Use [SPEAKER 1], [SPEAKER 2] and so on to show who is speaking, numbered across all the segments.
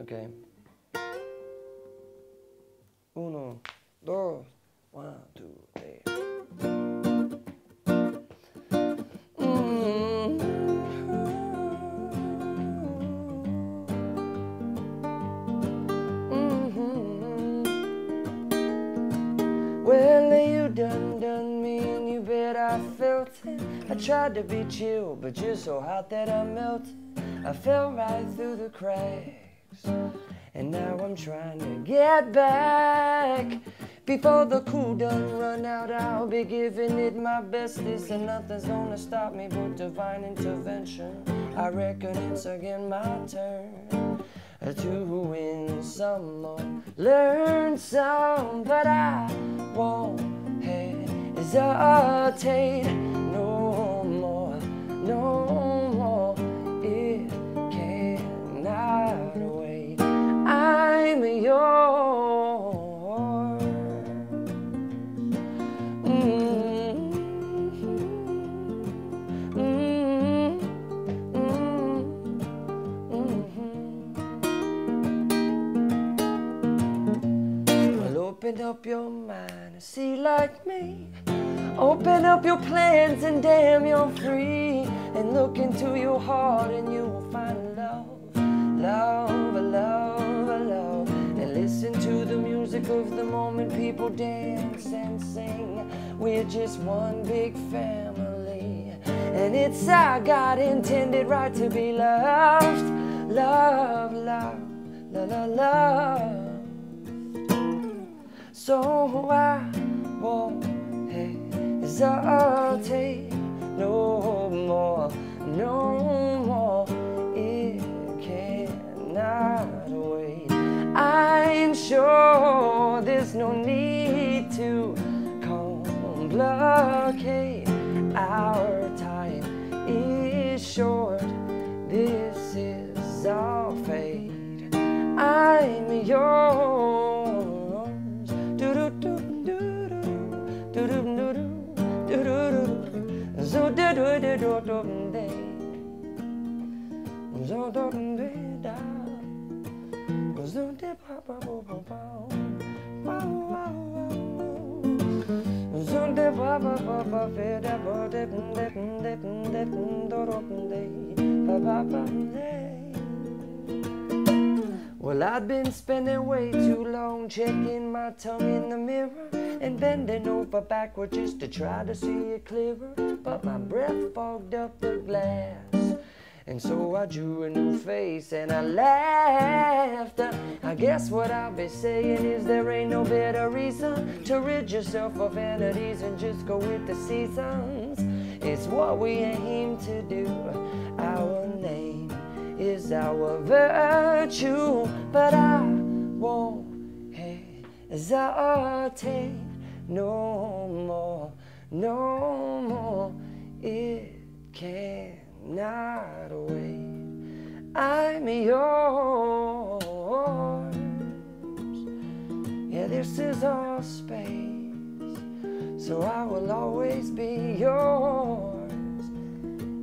[SPEAKER 1] Okay. Uno, dos, one, two, three. Mm-hmm. You done done me, and you bet I felt it. I tried to be chill, but you're so hot that I melted. I fell right through the cracks. And now I'm trying to get back. Before the cool done run out, I'll be giving it my best. This And nothing's gonna stop me but divine intervention. I reckon it's again my turn to win some more, learn some, but I won't hesitate open up your mind and see like me. Open up your plans and damn, you're free. And look into your heart and you will find love, love, love, love. And listen to the music of the moment. People dance and sing. We're just one big family. And it's our God intended right to be loved, love, love, la la love. So I won't hesitate no more, no more. It cannot wait. I'm sure there's no need to complicate. Our time is short. This is our fate. I'm yours. Well, I've been spending way too long checking my tongue in the mirror and bending over backward just to try to see it clearer. But my fogged up the glass. And so I drew a new face and I laughed. I guess what I'll be saying is there ain't no better reason to rid yourself of vanities and just go with the seasons. It's what we aim to do. Our name is our virtue, but I won't hesitate no more, no more it cannot wait. I'm yours. Yeah, this is all space, so I will always be yours.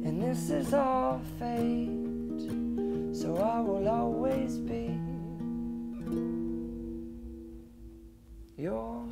[SPEAKER 1] And this is all fate, so I will always be yours.